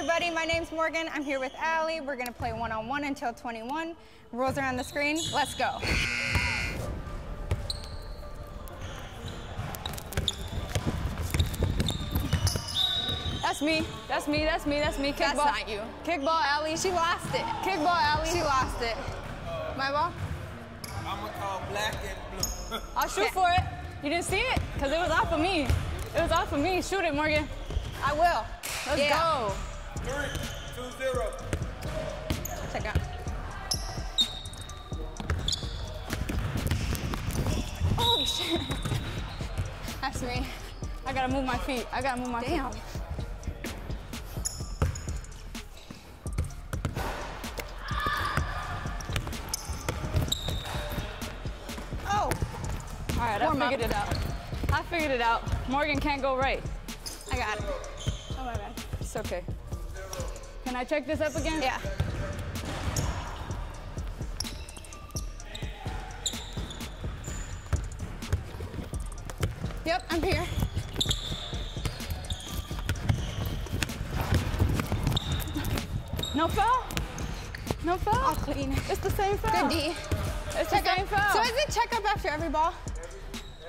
everybody. My name's Morgan. I'm here with Allie. We're gonna play one-on-one until 21. Rules are on the screen. Let's go. That's me. That's me. That's me. That's me. Kickball. That's not you. Kickball, Allie. She lost it. Kickball, Allie. She lost it. My ball? I'm gonna call black and blue. I'll shoot for it. You didn't see it? Because it was off of me. It was off of me. Shoot it, Morgan. I will. Let's Yeah. go. Three, two, zero. Check out. Oh shit. That's me. I gotta move my feet. I gotta move my Damn. feet. Oh, All right, I Warm up. figured it out. I figured it out. Morgan can't go right. I got it. Oh my bad. It's okay. Can I check this up again? Yeah. Yep, I'm here. No foul? No I'll foul? clean. It's the same foul. Good D. It's Check the same up. foul. So is it check up after every ball?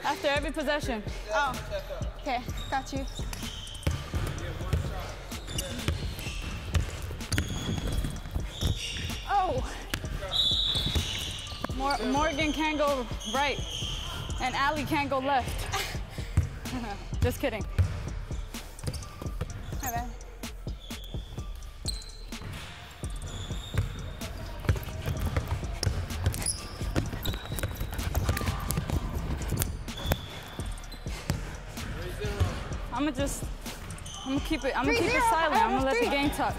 After every possession. Oh. Okay, got you. Mor- Morgan can't go right, and Allie can't go left. Just kidding. I'm gonna just, I'm gonna keep it, I'm gonna keep it silent. I'm gonna let the game talk.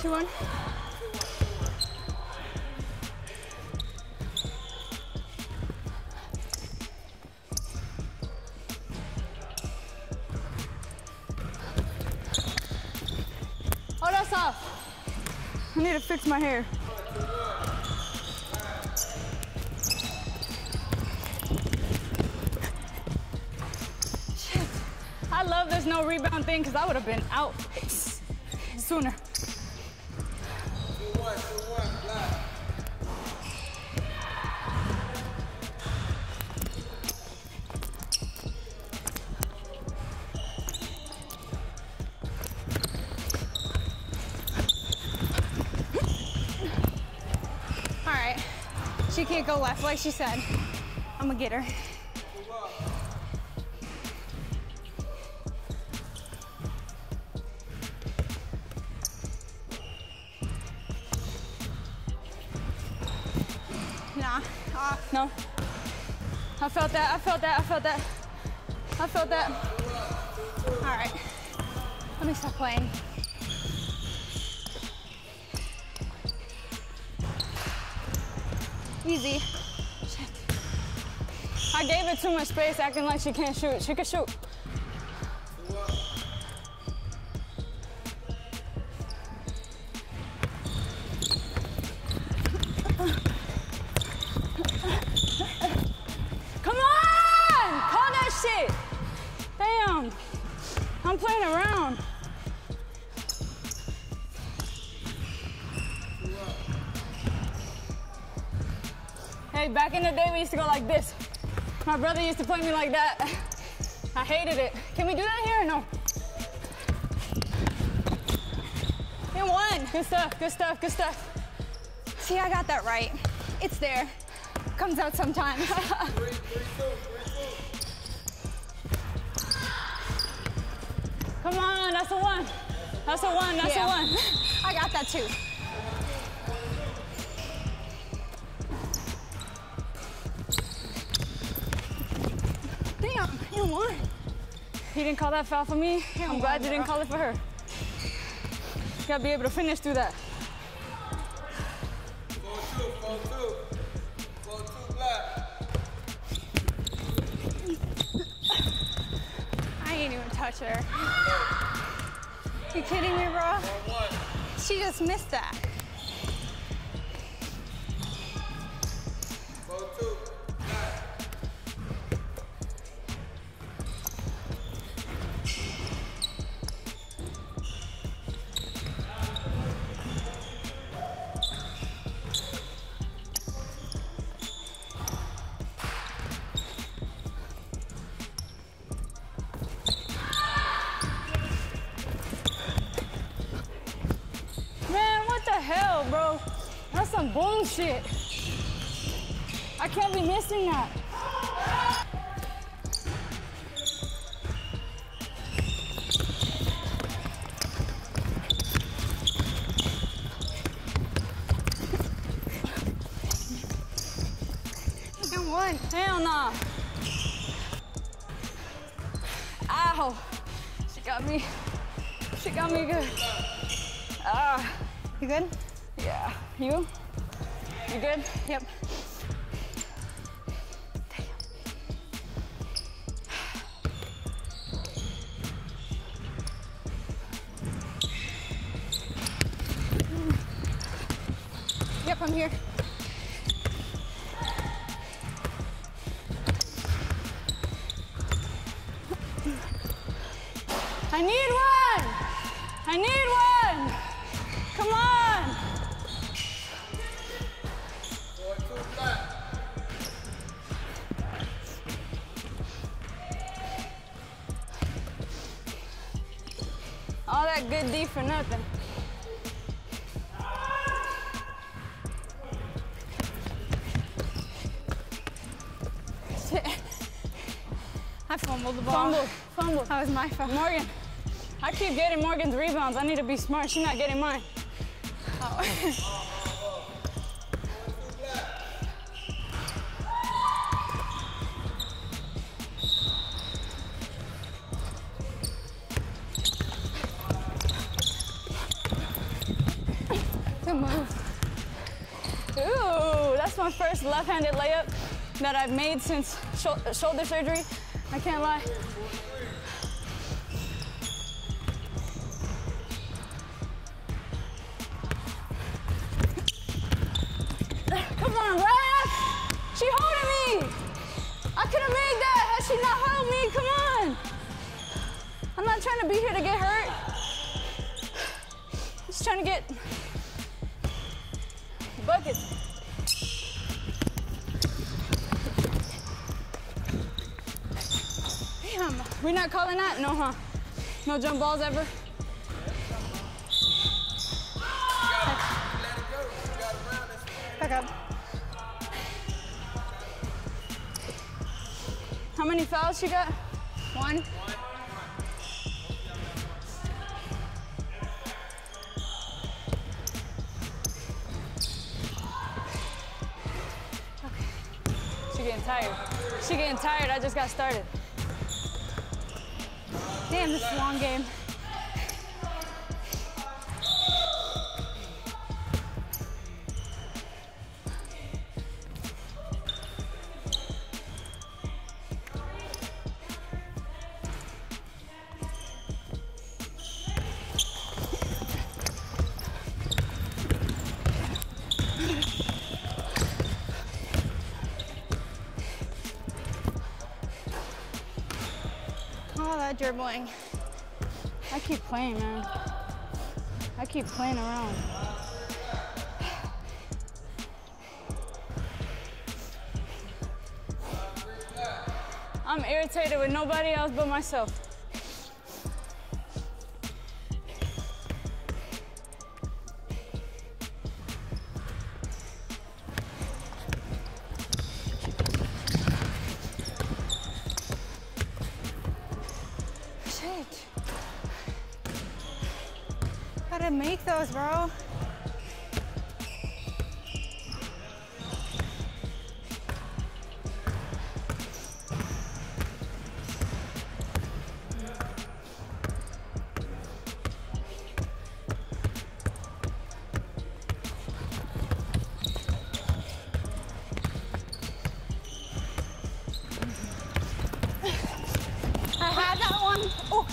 Two one. Off. I need to fix my hair. Shit. I love this no rebound thing because I would have been out sooner. Can't go left, like she said. I'm gonna get her. Nah, off. No. I felt that, I felt that, I felt that. I felt that. All right. Let me stop playing. Easy. I gave it too much space acting like she can't shoot. She can shoot. Come on! Call that shit! Damn! I'm playing around. Hey, back in the day we used to go like this. My brother used to play me like that. I hated it. Can we do that here no? You won. Good stuff, good stuff, good stuff. See, I got that right. It's there. Comes out sometimes. Three, three, two, three, two. Come on, that's a one. That's a one, that's Yeah. a one. I got that too. You won. He didn't call that foul for me. I'm glad you didn't call it for her. You gotta be able to finish through that. Four, two, four, two. Four, two, black. I ain't even touch her. You kidding me, bro? She just missed that. Some bullshit. I can't be missing that. And one. Hell no. Ow. She got me. She got me good. Ah, You good? yeah. You? You good? Yep. Yep, I'm here. I fumbled the ball. Fumble, fumble. That was my fault. Morgan, I keep getting Morgan's rebounds. I need to be smart. She's not getting mine. Oh. Ooh, that's my first left-handed layup that I've made since shou- shoulder surgery. I can't lie. Come on, ref! She holding me! I could have made that had she not held me. Come on! I'm not trying to be here to get hurt. Just trying to get buckets. Damn. We not calling that? No, huh? No jump balls ever? You. Back up. How many fouls she got? One. She getting tired. She getting tired. I just got started. Damn, this is a long game. Dribbling. I keep playing, man. I keep playing around. I'm irritated with nobody else but myself.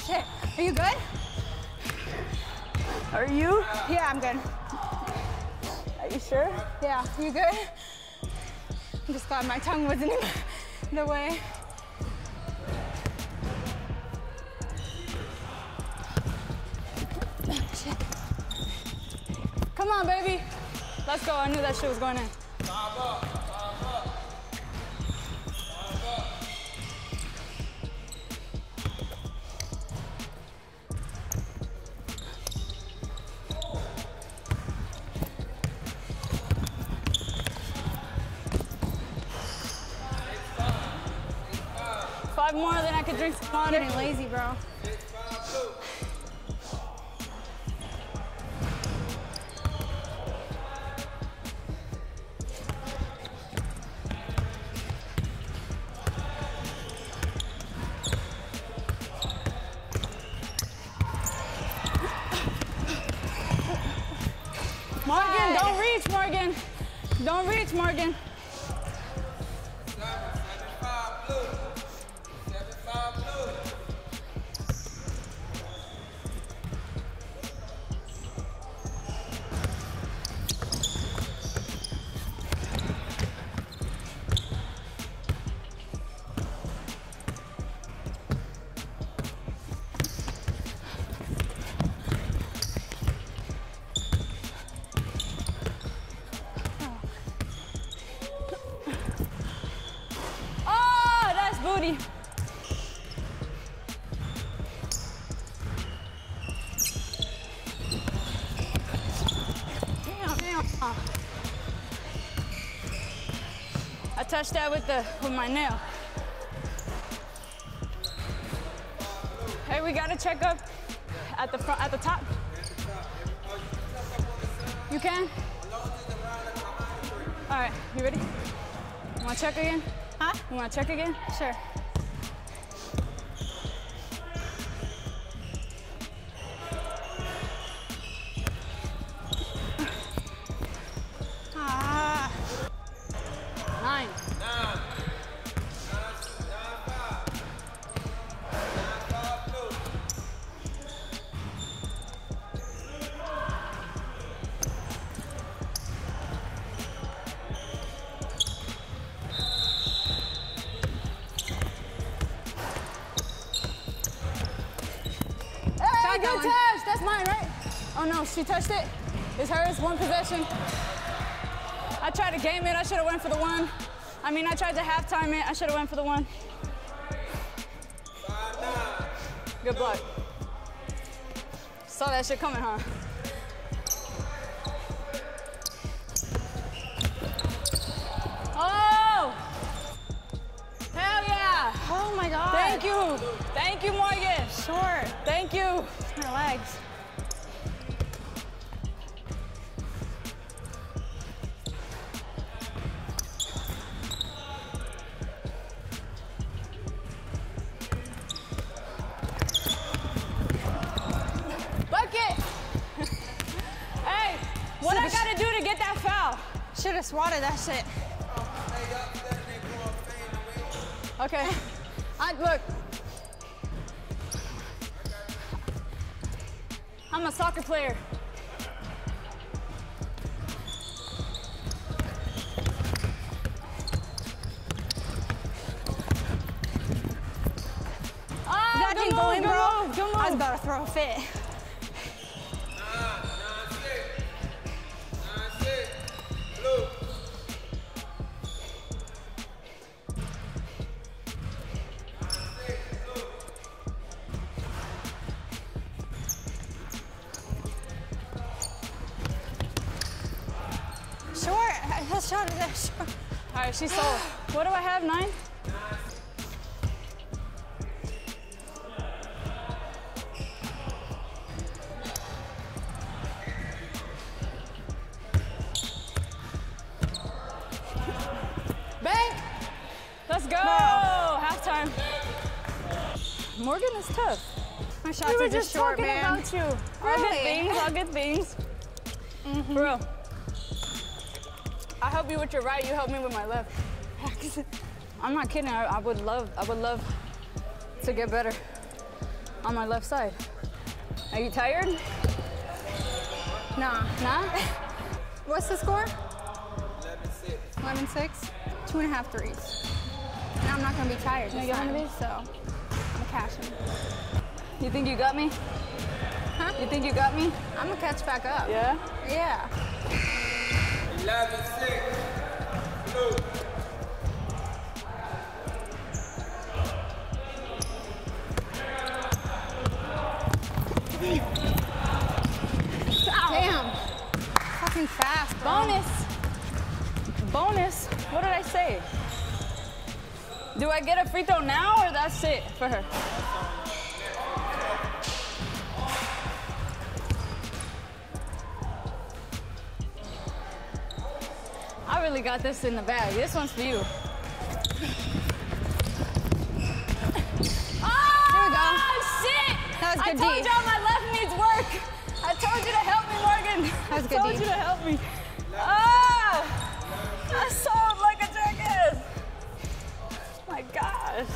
Shit. Are you good? Are you? Yeah, I'm good. Are you sure? Yeah, you good? I'm just glad my tongue wasn't in the way. Come on, baby. Let's go. I knew that shit was going in. Five more, then I could drink some water. Getting lazy, bro. Touched that with the with my nail. Hey, we got to check up at the front at the top. You can? All right, you ready? You want to check again? Huh? You want to check again? Sure. She touched it. It's hers. One possession. I tried to game it. I should have went for the one. I mean, I tried to halftime it. I should have went for the one. Good block. Saw that shit coming, huh? Oh! Hell yeah! oh my God. Thank you. Thank you, Morgan. Sure. Thank you. My legs. Get that foul? Should have swatted that shit. Hey, y'all better than go up fade away. Okay. I look. I'm a soccer player. Ah, That didn't move, go in, bro. move, I was about to throw a fit. I shot it there. All right, she's sold. what do I have? Nine? Bang! Let's go! Halftime. Morgan is tough. My shots we were are just short, talking man. about you. All good Really? things, all good things. Bro, I help you with your right, you help me with my left. I'm not kidding. I, I would love, I would love to get better on my left side. Are you tired? Nah. Nah? What's the score? 11, six. 11 6. Two and a half threes. And I'm not going to be tired Can I this get one of time, these? so I'm cashing. You think you got me? Huh? You think you got me? I'm to catch back up. Yeah? Yeah. 11, six. Blue. Fucking fast. Bonus. Bonus. What did I say? Do I get a free throw now or that's it for her? I really got this in the bag. This one's for you. Oh, shit! That was I told D. y'all my left needs work. I told you to help me, Morgan. That was I good told D. you to help me. Ah! I sold like a jackass. My gosh.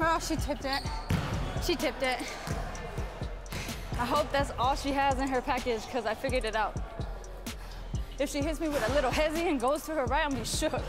Oh, she tipped it. She tipped it. I hope that's all she has in her package because I figured it out. If she hits me with a little hezzy and goes to her right, I'm gonna be shook.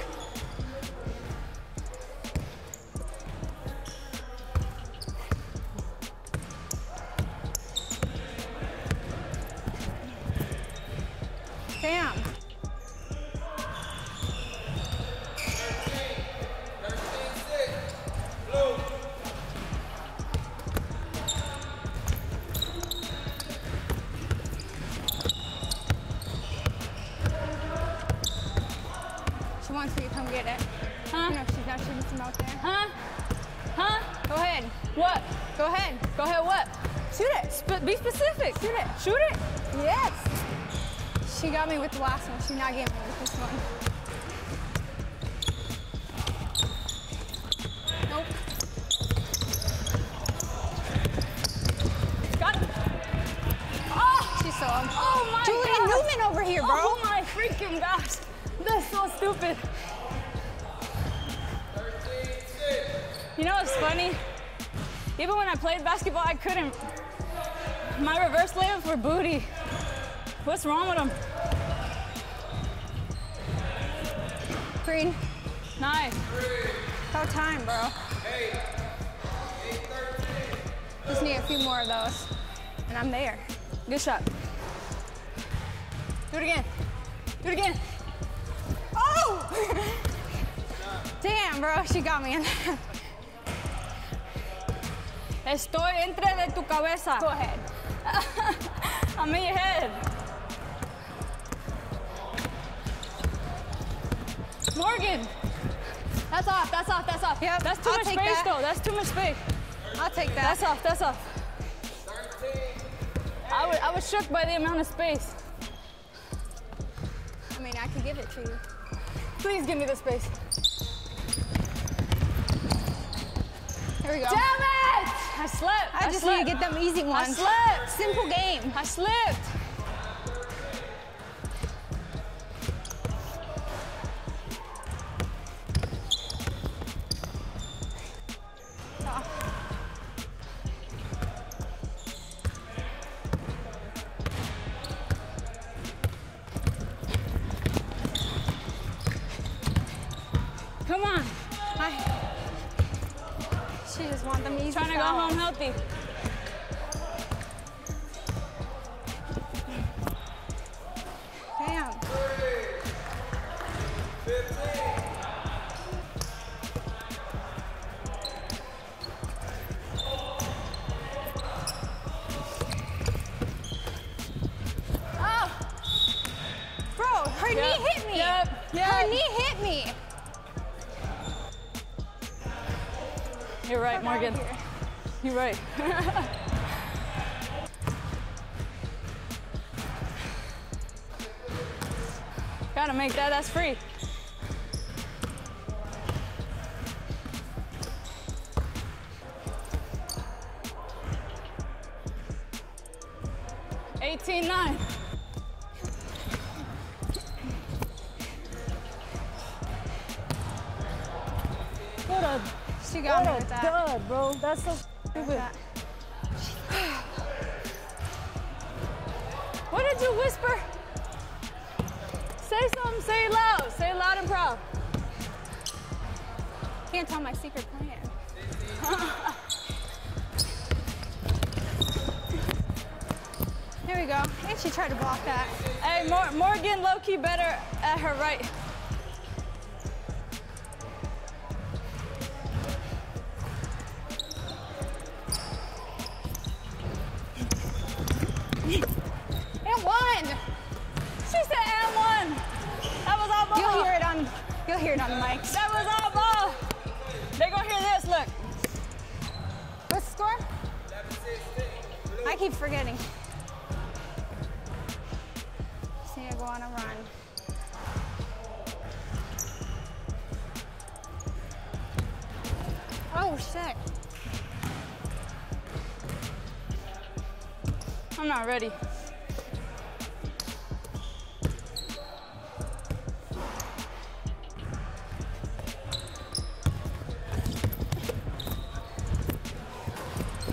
Last not getting me with this one. Nope. Got it. Oh! She's so Oh my Julian gosh. Newman over here, bro. Oh my freaking gosh. That's so stupid. You know what's funny? Even when I played basketball, I couldn't. My reverse layups were booty. What's wrong with them? Green. Nice. About time, bro. Just need a few more of those, and I'm there. Good shot. Do it again. Do it again. Oh! Damn, bro, she got me in. Estoy entre de tu cabeza. Go ahead. I'm in your head. Morgan. That's off. That's off. That's off. Yep, That's too I'll much space, that. though. That's too much space. I'll take that. That's off. That's off. I was, I was shook by the amount of space. I mean, I could give it to you. Please give me the space. Here we go. Damn it! I slipped. I just slept. need to get them easy ones. I slipped. Simple game. I slipped. Easy Trying to go home healthy. Damn. 15. Oh! Bro, her Yep, knee hit me. yep, Her knee hit me. You're right, outta Morgan. You're right. Gotta make that, that's free. Eighteen nine. That's so stupid. What did you whisper? Say something, say it loud. Say it loud and proud. Can't tell my secret plan. Here we go. And she tried to block that. Hey, Mor- Morgan low key better at her right. I'm not ready.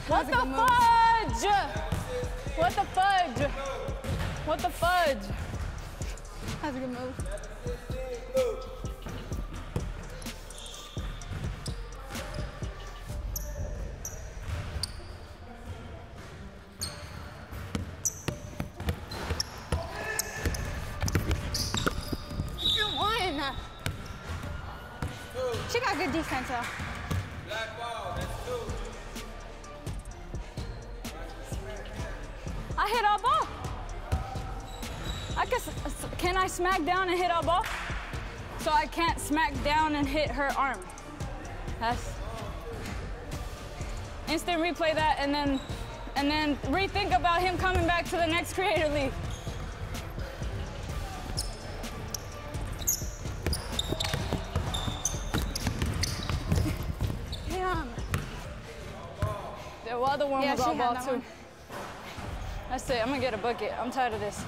What the fudge? What the fudge? What the fudge? That's a good move. She got good defense though. Black ball, that's two. I hit our ball. I guess, can I smack down and hit our ball? So I can't smack down and hit her arm. That's instant replay that and then and then rethink about him coming back to the next creator league. Other one Yeah, was she all ball that too. one. That's it. I'm gonna get a bucket. I'm tired of this.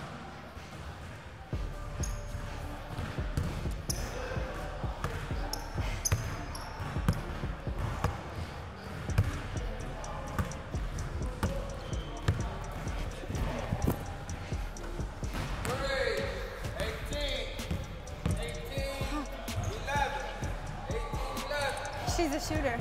Three, 18, 18, 11, 18, 11. She's a shooter.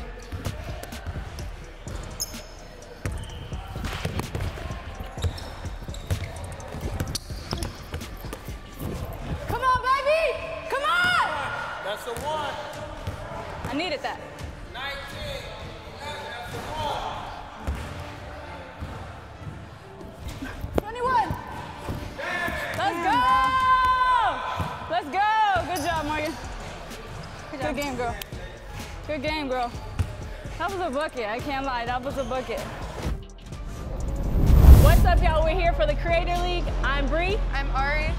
Good game, girl. Good game, girl. That was a bucket. I can't lie. That was a bucket. What's up, y'all? We're here for the Creator League. I'm Bree. I'm Ari.